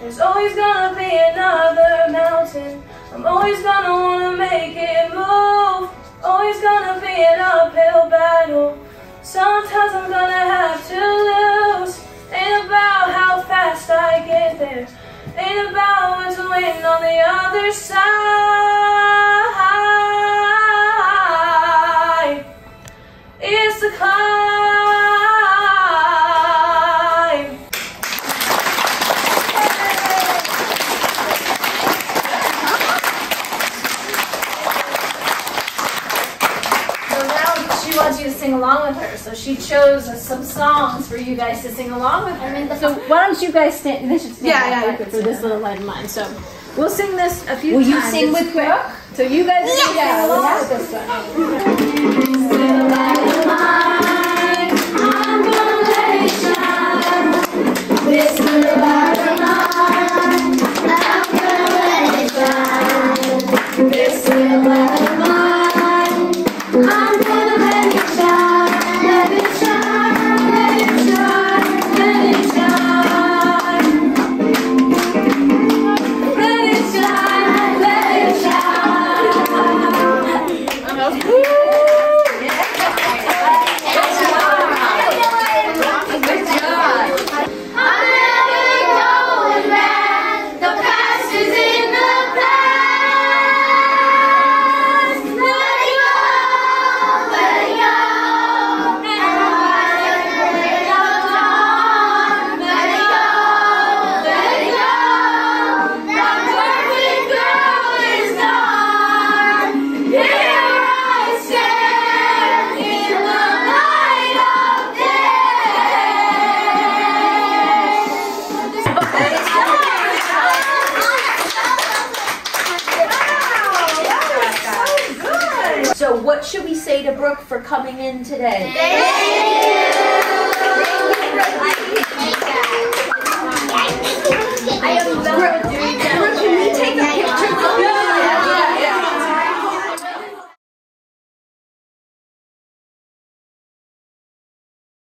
There's always gonna be another mountain. I'm always gonna wanna make it move. Always gonna be an uphill battle. Sometimes I'm gonna have to lose. Ain't about how fast I get there. Ain't about what's waiting on the other side. She wants you to sing along with her. So she chose some songs for you guys to sing along with her. So why don't you guys stand? Should stand Yeah, yeah, for this little light of mine. So We'll sing this a few will times. you sing with quick. Brooke? So you guys sing yeah, along with this one. So what should we say to Brooke for coming in today? Thank